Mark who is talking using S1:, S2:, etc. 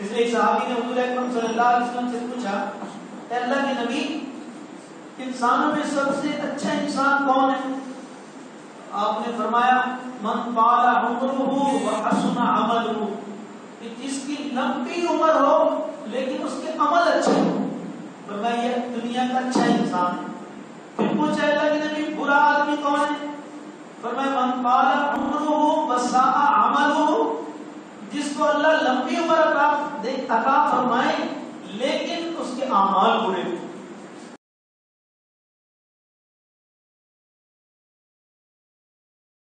S1: इसलिए साहबी ने हुजूर से पूछा अल्लाह के नबी, इंसानों में सबसे अच्छा इंसान कौन है? आपने फरमाया, मन पाला हसना अमलुहु। कि जिसकी लंबी उम्र हो, लेकिन उसके अमल अच्छे हो। फरमाया ये दुनिया का अच्छा इंसान। है फिर पूछा अल्लाह के नबी, बुरा आदमी कौन है? फरमाया, मन पाला उम्रुहु व साआ अमलुहु। जिसको अल्लाह लंबी उम्र अता तका फरमाए लेकिन उसके अमाल बुरे।